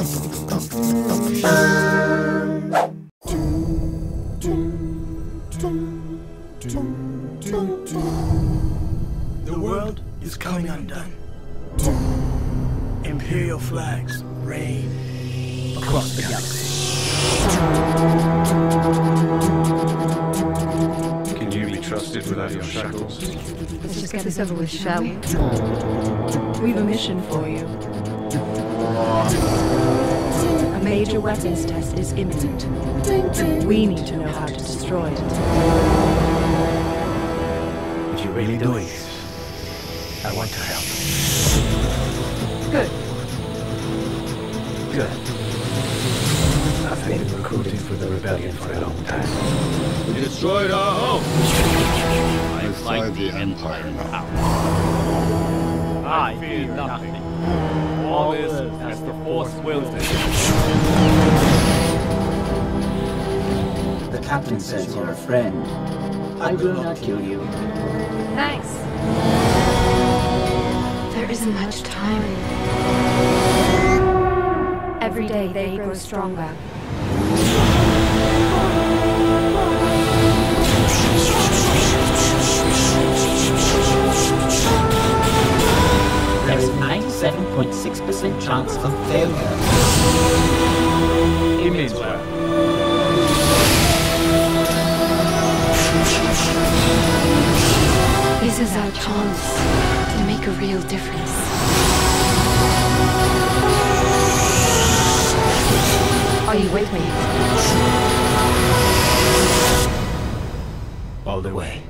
The world is coming undone. Imperial flags reign across the galaxy. Can you be trusted without your shackles? Let's just get this over with, shall we? We've a mission for you. A major weapons test is imminent. We need to know how to destroy it. If you're really doing this, I want to help. Good. Good. I've been recruiting for the rebellion for a long time. We destroyed our home! I fight the Empire now. I fear nothing. All is as wills it. The captain says you're a friend. I will not kill you. Thanks. There isn't much time. Every day they grow stronger. 7.6% chance of failure. Imageware. This is our chance to make a real difference. Are you with me? All the way.